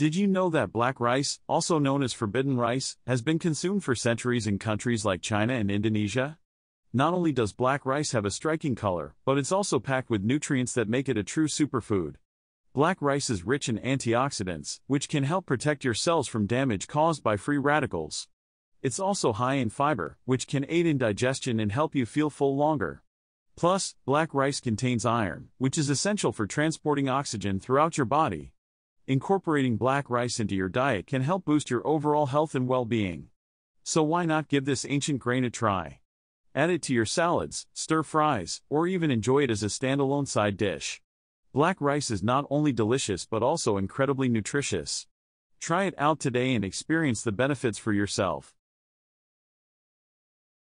Did you know that black rice, also known as forbidden rice, has been consumed for centuries in countries like China and Indonesia? Not only does black rice have a striking color, but it's also packed with nutrients that make it a true superfood. Black rice is rich in antioxidants, which can help protect your cells from damage caused by free radicals. It's also high in fiber, which can aid in digestion and help you feel full longer. Plus, black rice contains iron, which is essential for transporting oxygen throughout your body. Incorporating black rice into your diet can help boost your overall health and well being. So, why not give this ancient grain a try? Add it to your salads, stir fries, or even enjoy it as a standalone side dish. Black rice is not only delicious but also incredibly nutritious. Try it out today and experience the benefits for yourself.